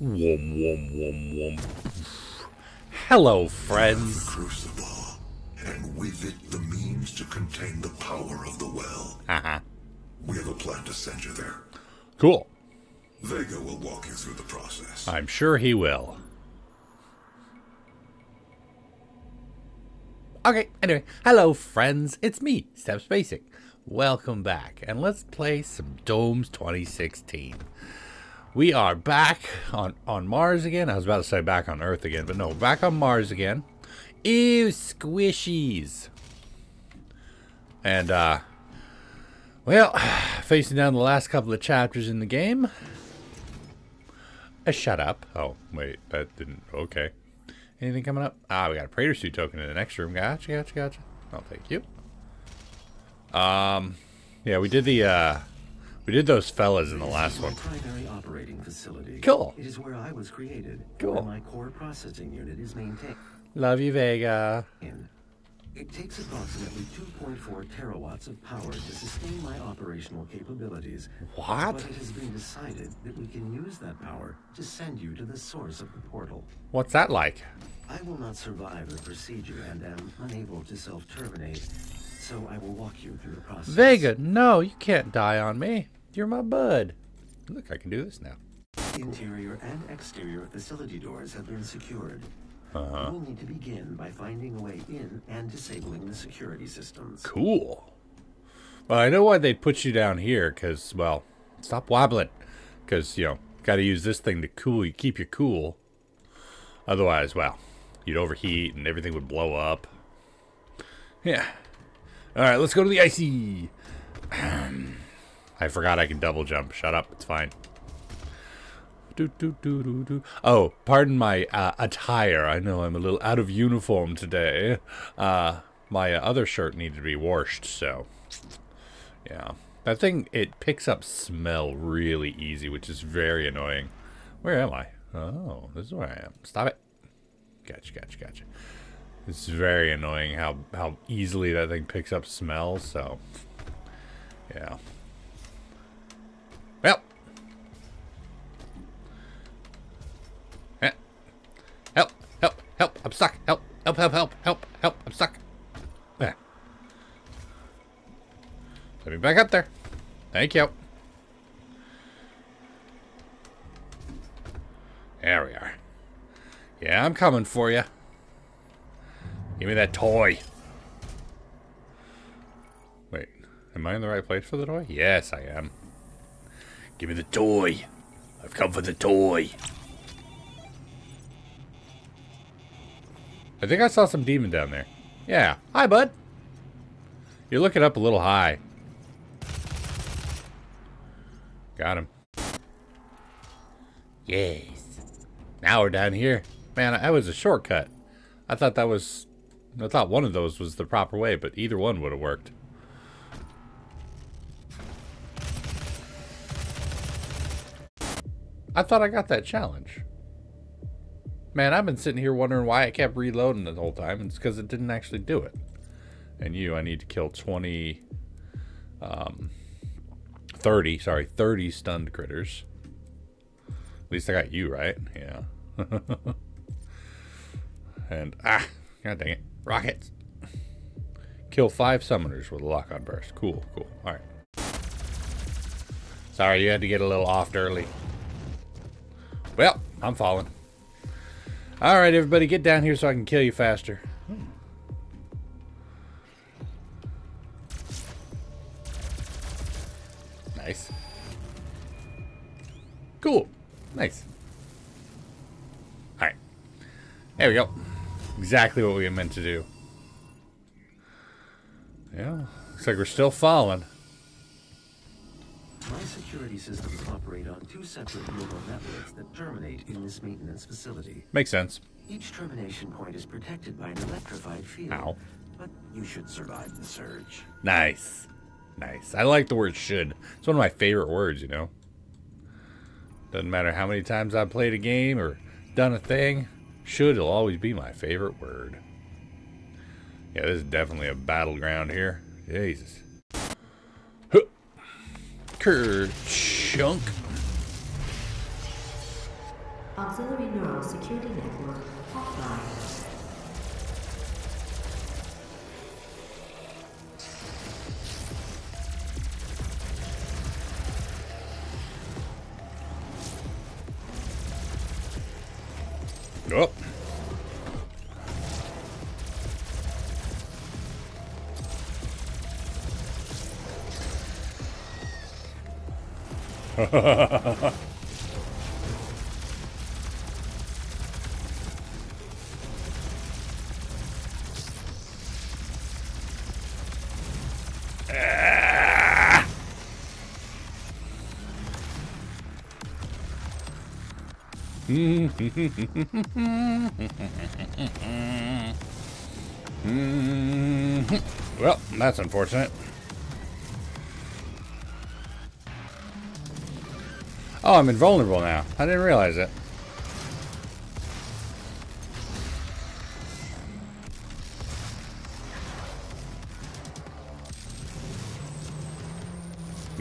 Wom wom wom wom. Hello, friends. The crucible, and with it the means to contain the power of the well. Haha. We have a plan to send you there. cool. Vega will walk you through the process. I'm sure he will. Okay, anyway, hello friends, it's me, Steps Basic. Welcome back, and let's play some Dooms 2016. We are back on, on Mars again. I was about to say back on Earth again, but no, back on Mars again. Ew, squishies. And, uh, well, facing down the last couple of chapters in the game. Uh, shut up. Oh, wait, that didn't, okay. Anything coming up? Ah, we got a Praetor suit token in the next room. Gotcha, gotcha, gotcha. Oh, thank you. Um, yeah, we did the, uh, we did those fellas in the last one. Primary operating facility. Cool. It is where I was created. Cool. My core processing unit is maintained. Love you, Vega. It takes approximately 2.4 terawatts of power to sustain my operational capabilities. What? But it has been decided that we can use that power to send you to the source of the portal. What's that like? I will not survive the procedure and am unable to self-terminate, so I will walk you through the process. Vega, no, you can't die on me. You're my bud. Look, I can do this now. Interior and exterior facility doors have been secured. Uh-huh. You will need to begin by finding a way in and disabling the security systems. Cool. Well, I know why they put you down here, because, well, stop wobbling. Because, you know, got to use this thing to cool you, keep you cool. Otherwise, well, you'd overheat and everything would blow up. Yeah. All right, let's go to the icy. I forgot I can double jump. Shut up. It's fine. Do, do, do, do, do. Oh, pardon my uh, attire. I know I'm a little out of uniform today. Uh, my uh, other shirt needed to be washed, so yeah. That thing, it picks up smell really easy, which is very annoying. Where am I? Oh, this is where I am. Stop it. Gotcha, gotcha, gotcha. It's very annoying how, how easily that thing picks up smell, so yeah. I'm stuck. Help, help, help, help, help, help, I'm stuck. There. Let me back up there. Thank you. There we are. Yeah, I'm coming for you. Give me that toy. Wait, am I in the right place for the toy? Yes, I am. Give me the toy. I've come for the toy. I think I saw some demon down there. Yeah. Hi, bud. You're looking up a little high. Got him. Yes. Now we're down here. Man, that was a shortcut. I thought that was... I thought one of those was the proper way, but either one would have worked. I thought I got that challenge. Man, I've been sitting here wondering why it kept reloading the whole time. It's because it didn't actually do it. And you, I need to kill 20... Um, 30, sorry, 30 stunned critters. At least I got you, right? Yeah. and, ah, god dang it. Rockets. Kill five summoners with a lock-on burst. Cool, cool. Alright. Sorry, you had to get a little off early. Well, I'm falling. Alright, everybody, get down here so I can kill you faster. Hmm. Nice. Cool. Nice. Alright. There we go. Exactly what we meant to do. Yeah. Looks like we're still falling. My security systems operate on two separate neural networks that terminate in this maintenance facility. Makes sense. Each termination point is protected by an electrified field. Ow. But you should survive the surge. Nice. Nice. I like the word should. It's one of my favorite words, you know. Doesn't matter how many times I've played a game or done a thing, should will always be my favorite word. Yeah, this is definitely a battleground here. Jesus. Huh. Kerchunk. Auxiliary Neural Security Network offline. Well, that's unfortunate. Oh, I'm invulnerable now. I didn't realize it.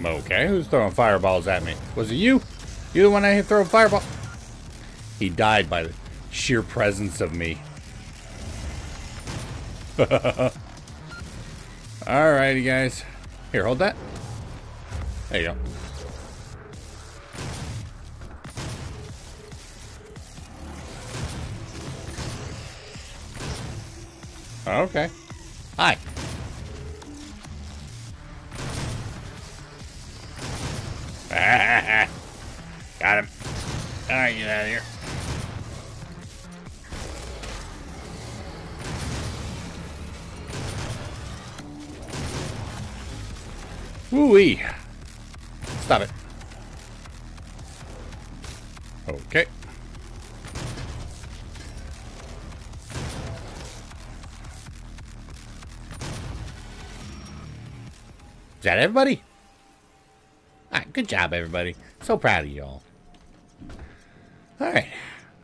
Okay, who's throwing fireballs at me? Was it you? You the one I hit a fireball? He died by the sheer presence of me. Alrighty, guys. Here, hold that. There you go. Oh, okay. Hi. Got him. Alright, get out of here. Woo-wee. Stop it. Okay. Is that everybody? Alright, good job, everybody. So proud of y'all. Alright.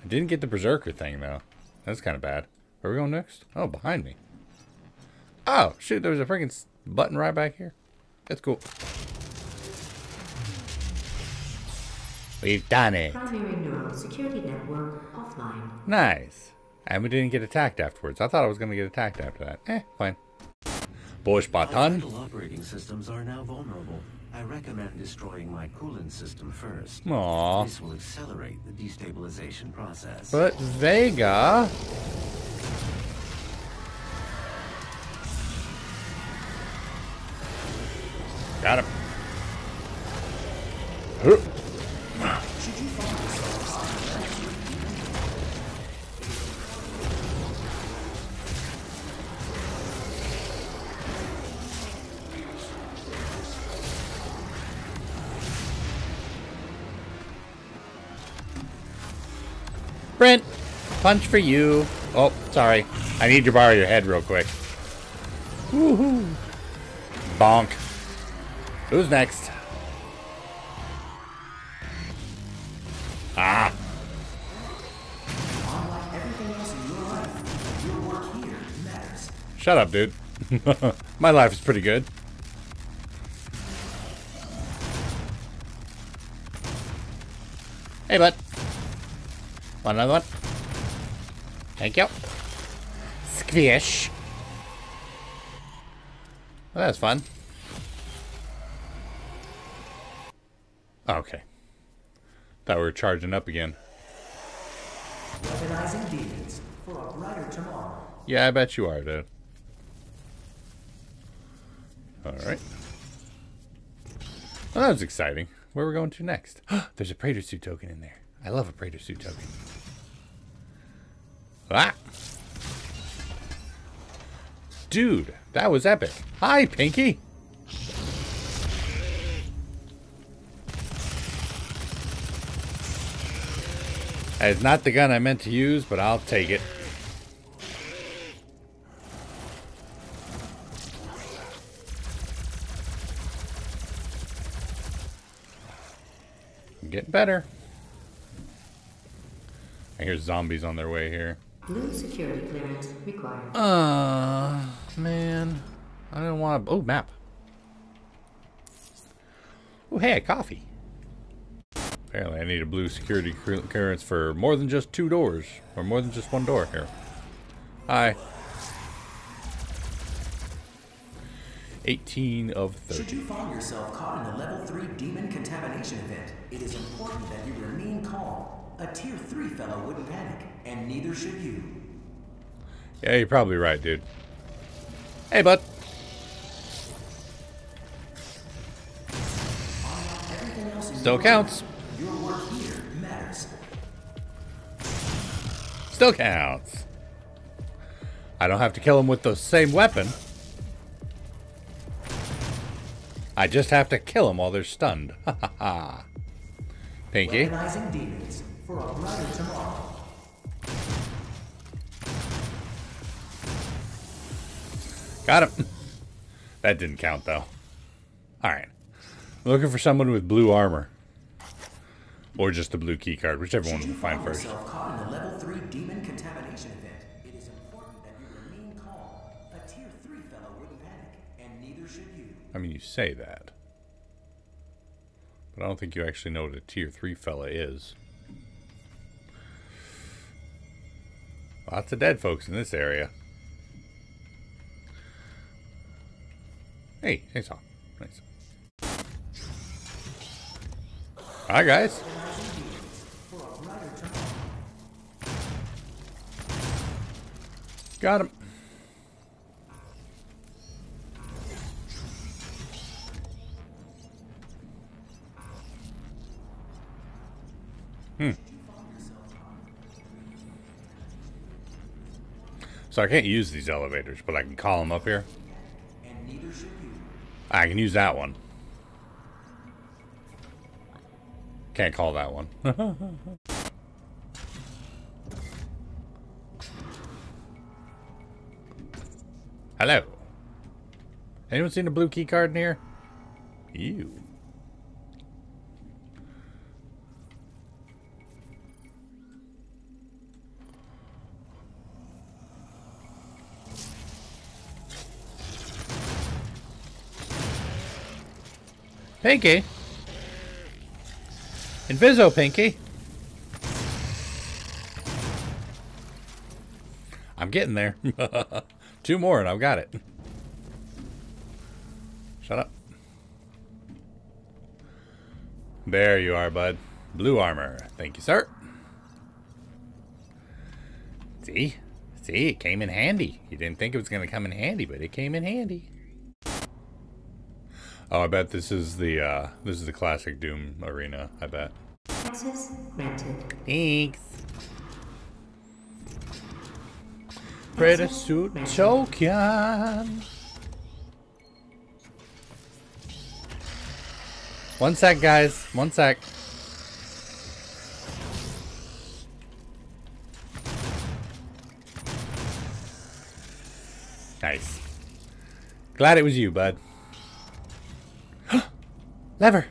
I didn't get the Berserker thing, though. That's kind of bad. Where are we going next? Oh, behind me. Oh, shoot, there was a freaking button right back here. That's cool. We've done it. Primary Neural Security Network offline. Nice. And we didn't get attacked afterwards. I thought I was going to get attacked after that. Eh, fine. Vital operating systems are now vulnerable. I recommend destroying my coolant system first. Aw. This will accelerate the destabilization process. But Vega... Got him. Punch for you. Oh, sorry. I need to borrow your head real quick. Woohoo. Bonk. Who's next? Ah. Shut up, dude. My life is pretty good. Hey, bud. Want another one? Thank you. Squish. Well, that's fun. Okay. Thought we were charging up again. Weaponizing demons for a brighter tomorrow. Yeah, I bet you are, dude. Alright. Well, that was exciting. Where are we going to next? There's a Praetor suit token in there. I love a Praetor suit token. Ah! Dude, that was epic. Hi, Pinky! Is not the gun I meant to use, but I'll take it. Getting better. I hear zombies on their way here. Blue security clearance required. Uh, man. I don't want to... Oh, map. Oh, hey, a coffee. Apparently I need a blue security clearance for more than just two doors. Or more than just one door here. Hi. 18 of 30. Should you find yourself caught in a level 3 demon contamination event, it is important that you remain calm. A tier 3 fellow wouldn't panic, and neither should you. Yeah, you're probably right, dude. Hey, bud. Everything else in Still counts. Your work here matters. Still counts. I don't have to kill him with the same weapon. I just have to kill them while they're stunned. Ha ha ha. Pinky. For a brighter tomorrow. Got him. That didn't count, though. Alright. Looking for someone with blue armor. Or just the blue key card, whichever one we you find first. caught in a level 3 demon contamination event, it is important that you remain calm. A tier 3 fellow wouldn't panic, and neither should you. I mean, you say that. But I don't think you actually know what a tier 3 fella is. Lots of dead folks in this area. Hey, chainsaw. Nice. Hi, guys. Got him. So I can't use these elevators, but I can call them up here. You. I can use that one. Can't call that one. Hello. Anyone seen a blue key card in here? You. Pinky. Inviso, Pinky. I'm getting there. Two more and I've got it. Shut up. There you are, bud. Blue armor. Thank you, sir. See? See, it came in handy. You didn't think it was going to come in handy, but it came in handy. Oh, I bet this is the uh this is the classic Doom arena, I bet. Access granted. Thanks. Praetor suit token. One sec, guys. One sec. Nice. Glad it was you, bud. Lever.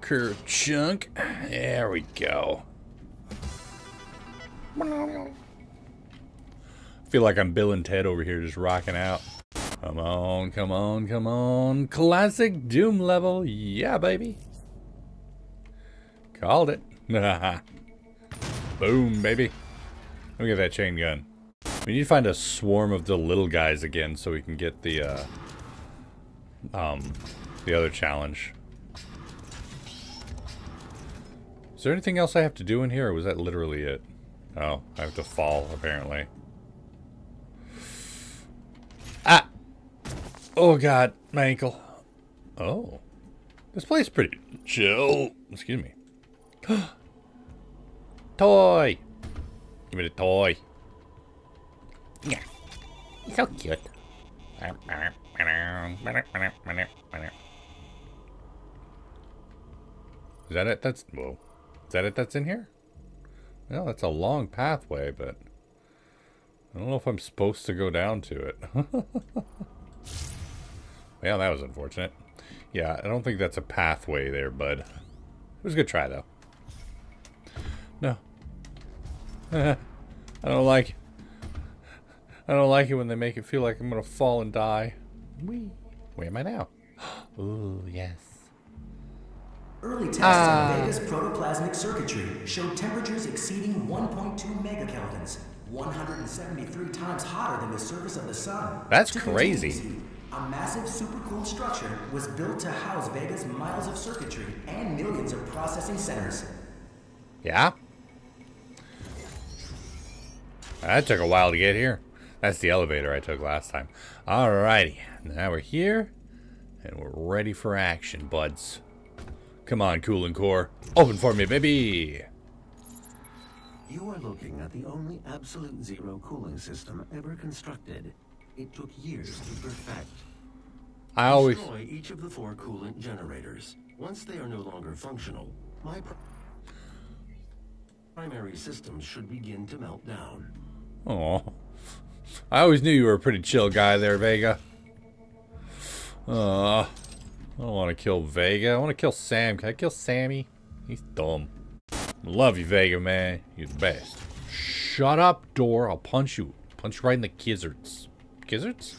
Kerchunk. There we go. Feel like I'm Bill and Ted over here just rocking out. Come on, come on, come on. Classic Doom level. Yeah, baby. Called it. Boom, baby. Look at that chain gun. We need to find a swarm of the little guys again so we can get the, uh, um, the other challenge. Is there anything else I have to do in here, or was that literally it? Oh, I have to fall, apparently. Ah! Oh god, my ankle. Oh. This place is pretty chill. Excuse me. toy! Give me the toy. Yeah. So cute. Is that it? That's whoa. Is that it? That's in here? Well, that's a long pathway, but I don't know if I'm supposed to go down to it. well, that was unfortunate. Yeah, I don't think that's a pathway there, bud. It was a good try, though. No. I don't like. I don't like it when they make it feel like I'm gonna fall and die. Whee! Where am I now? Ooh, yes. Early tests Ah. of Vega's protoplasmic circuitry showed temperatures exceeding 1.2 megakelvins, 173 times hotter than the surface of the sun. That's To crazy. this A massive supercooled structure was built to house Vega's miles of circuitry and millions of processing centers. Yeah? That took a while to get here. That's the elevator I took last time. Alrighty. Now we're here. And we're ready for action, buds. Come on, Cooling Core. Open for me, baby! You are looking at the only absolute zero cooling system ever constructed. It took years to perfect. I always... Destroy each of the four coolant generators. Once they are no longer functional, my pr- primary systems should begin to melt down. Oh, I always knew you were a pretty chill guy there, Vega. Uh, I don't want to kill Vega. I want to kill Sam. Can I kill Sammy? He's dumb. Love you, Vega, man. You're the best. Shut up, door. I'll punch you. Punch you right in the gizzards. Gizzards?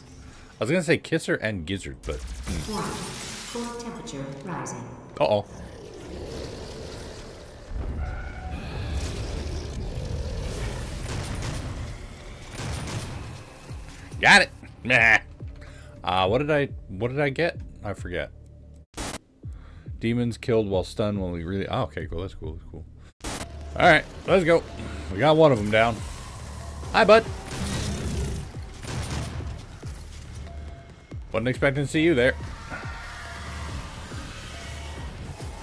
I was going to say kisser and gizzard, but... One. Core temperature rising. Uh-oh. Got it. Meh. Uh, what did I what did I get? I forget. Demons killed while stunned when we really Oh, okay, cool. That's cool. That's cool. All right, let's go. We got one of them down. Hi, bud. Wasn't expecting to see you there.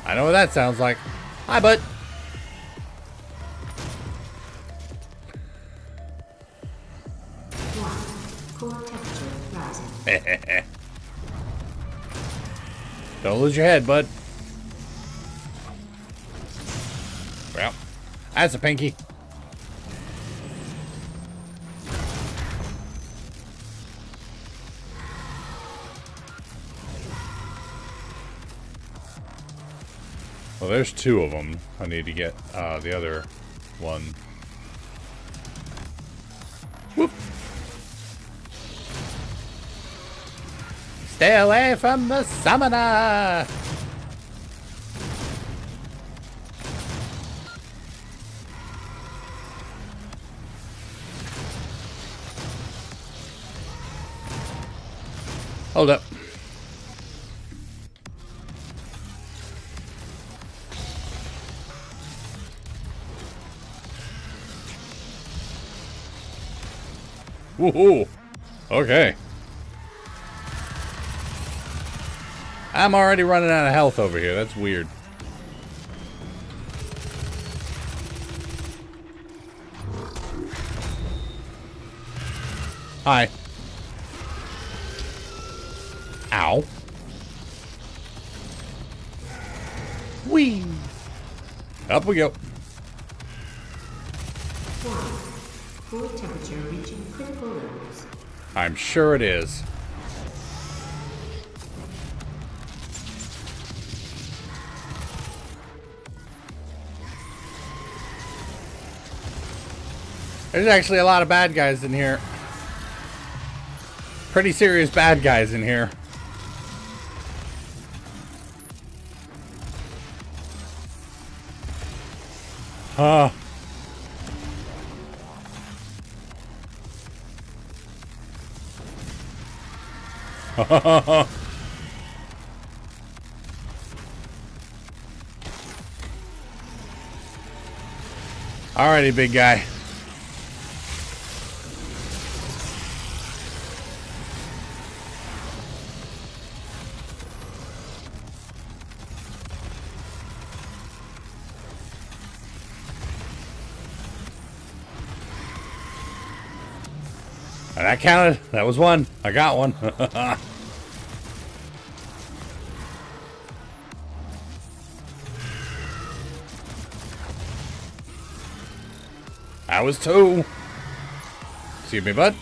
I know what that sounds like. Hi, bud. Lose your head, bud. Well, that's a pinky. Well, there's two of them. I need to get uh, the other one. Stay away from the summoner! Hold up. Woohoo! Okay. I'm already running out of health over here. That's weird. Hi. Ow. Whee! Up we go. One. Core temperature reaching critical levels. I'm sure it is. There's actually a lot of bad guys in here. Pretty serious bad guys in here. Huh. Alrighty, big guy. And that counted. That was one. I got one. That was two. Excuse me, bud.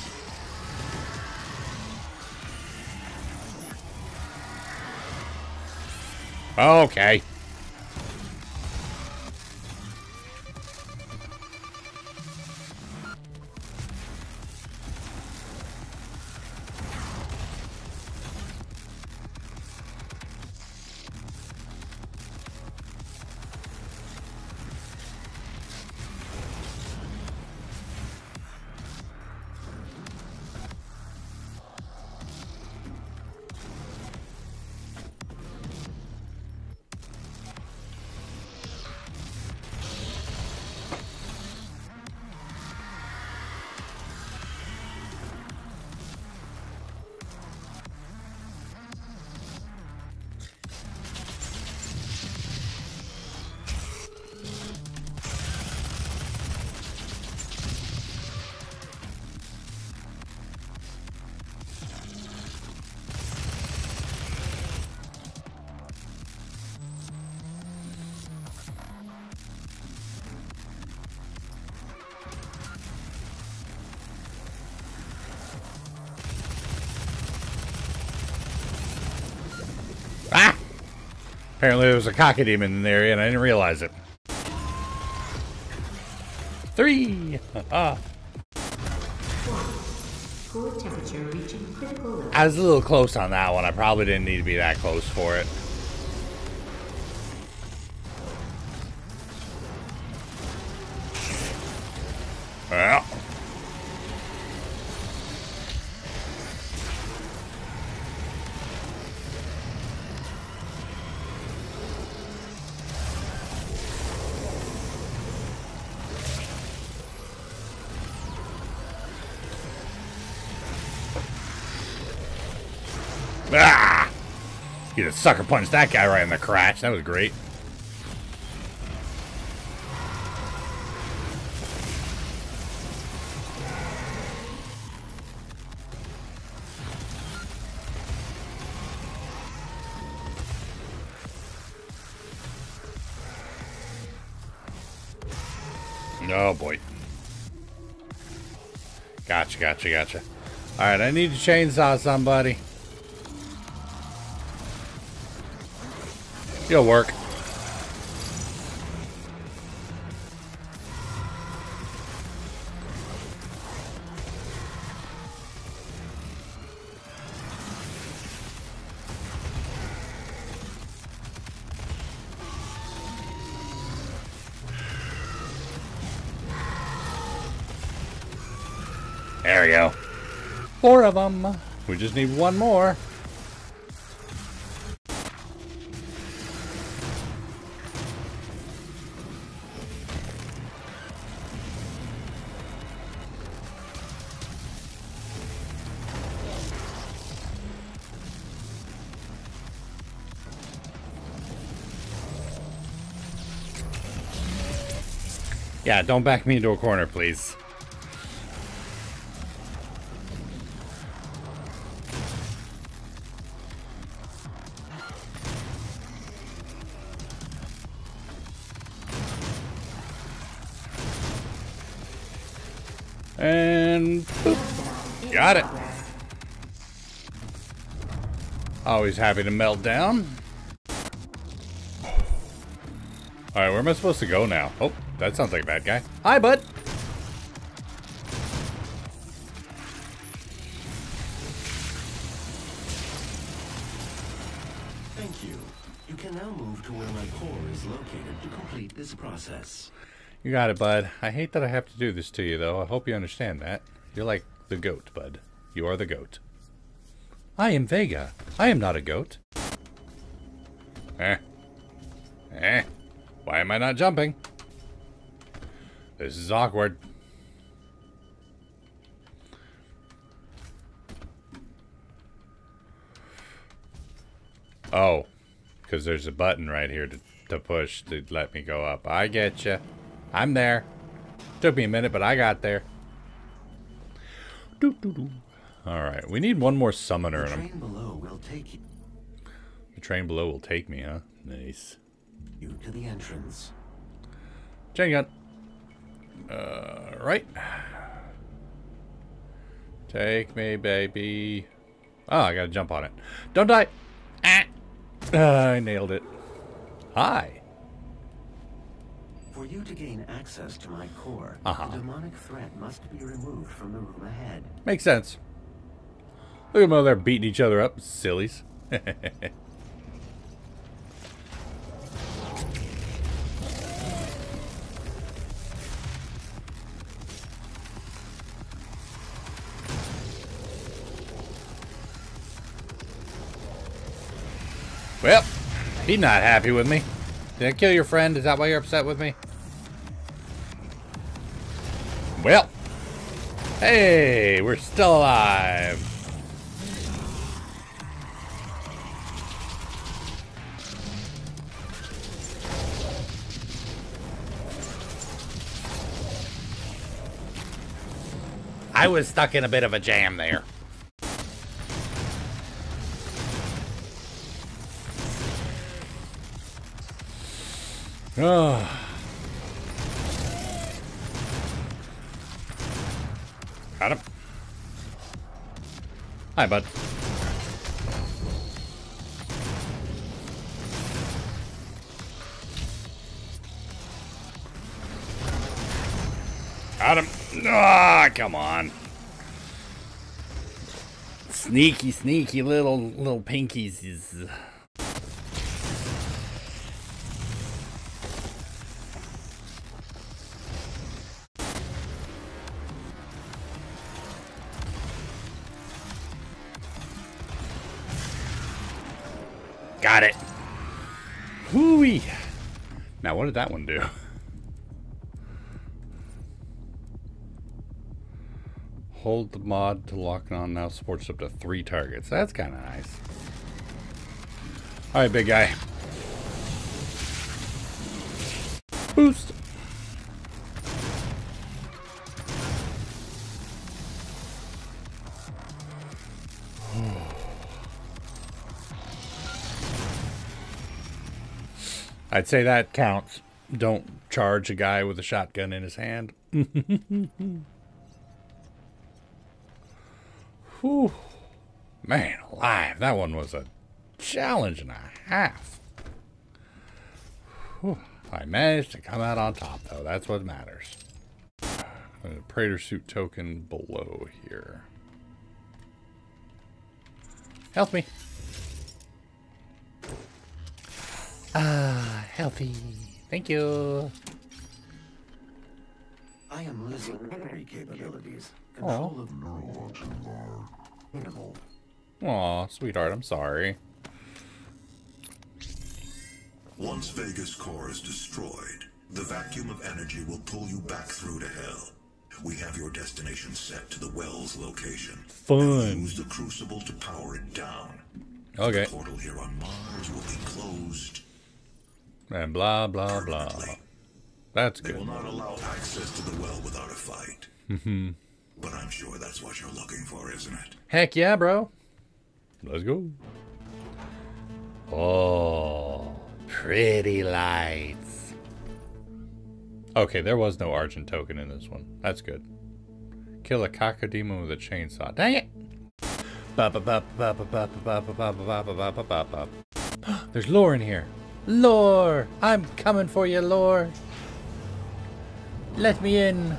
Okay. Apparently there was a cacodemon in the area and I didn't realize it. Three! Core temperature reaching critical level. I was a little close on that one. I probably didn't need to be that close for it. Just sucker punched that guy right in the crotch. That was great. Oh boy. Gotcha, gotcha, gotcha. Alright, I need to chainsaw somebody. You'll work. There we go. Four of them. We just need one more. Yeah, don't back me into a corner, please. And boop. Got it. Always happy to melt down. Alright, where am I supposed to go now? Oh, that sounds like a bad guy. Hi, bud. Thank you. You can now move to where my core is located to complete this process. You got it, bud. I hate that I have to do this to you, though. I hope you understand that. You're like the goat, bud. You are the goat. I am Vega. I am not a goat. Eh. Eh. Why am I not jumping? This is awkward. Oh. Because there's a button right here to, to push to let me go up. I get you. I'm there. Took me a minute, but I got there. Doo, doo, doo. All right, we need one more summoner. The And I'm, train below will take you the train below will take me, huh? Nice. You to the entrance. Chain gun. Uh, right. Take me, baby. Oh, I gotta jump on it. Don't die. Ah. Ah, I nailed it. Hi. For you to gain access to my core, Uh-huh. the demonic threat must be removed from the room ahead. Makes sense. Look at them over there beating each other up, sillies. well, he's not happy with me. Did I kill your friend? Is that why you're upset with me? Well, Hey, we're still alive. I was stuck in a bit of a jam there. Ah. Got him. Hi, bud. Got him. Ah, come on. Sneaky, sneaky little little pinkies is. What did that one do? Hold the mod to lock it on now supports up to three targets. That's kind of nice. All right, big guy. Boost. I'd say that counts. Don't charge a guy with a shotgun in his hand. Whew. Man alive, that one was a challenge and a half. Whew. I managed to come out on top, though. That's what matters. A Praetor suit token below here. Help me. Ah, healthy. Thank you. I am losing memory capabilities. Control of interval. Aw, sweetheart, I'm sorry. Once Vega's core is destroyed, the vacuum of energy will pull you back through to hell. We have your destination set to the well's location. Fun. Use the crucible to power it down. Okay. The portal here on Mars will be closed. And blah, blah, blah. That's good. They will not allow access to the well without a fight. Mm-hmm. But I'm sure that's what you're looking for, isn't it? Heck yeah, bro. Let's go. Oh, pretty lights. Okay, there was no Argent token in this one. That's good. Kill a cacodemon with a chainsaw. Dang it! There's lore in here. Lore! I'm coming for you, lore. Let me in.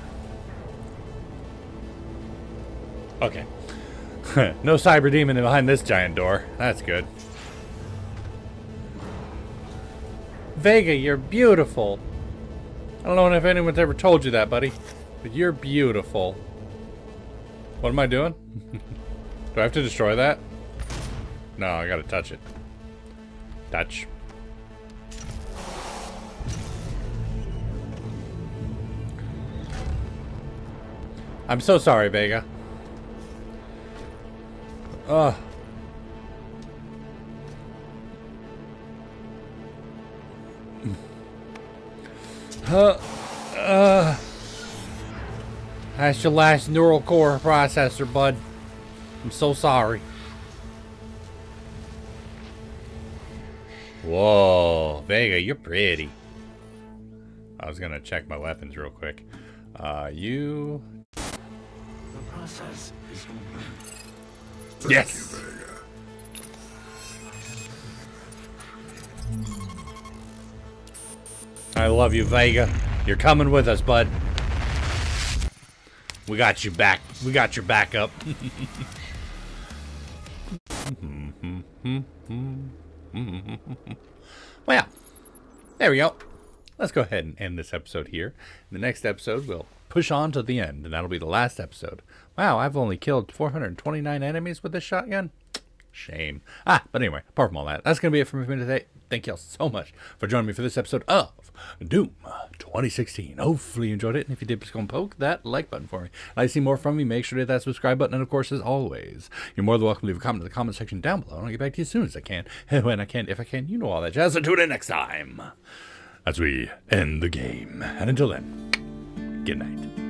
Okay. no cyber demon behind this giant door. That's good. Vega, you're beautiful. I don't know if anyone's ever told you that, buddy, but you're beautiful. What am I doing? Do I have to destroy that? No, I gotta touch it. Touch. I'm so sorry, Vega. Ugh. Uh, uh, that's your last neural core processor, bud. I'm so sorry. Whoa, Vega, you're pretty. I was gonna check my weapons real quick. Uh, you. Is. Yes. Vega. I love you, Vega. You're coming with us, bud. We got you back. We got your back up. well, there we go. Let's go ahead and end this episode here. In the next episode, we'll push on to the end, and that'll be the last episode. Wow, I've only killed 429 enemies with this shotgun. Shame. Ah, but anyway, apart from all that, that's going to be it for me today. Thank y'all so much for joining me for this episode of Doom 2016. Hopefully you enjoyed it, and if you did, please go and poke that like button for me. I'd like see more from me, make sure to hit that subscribe button, and of course, as always, you're more than welcome to leave a comment in the comment section down below, and I'll get back to you as soon as I can. When I can, if I can, you know all that jazz. So tune next time as we end the game. And until then, Good night.